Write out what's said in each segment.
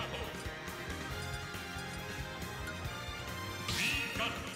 battle. We got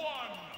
one,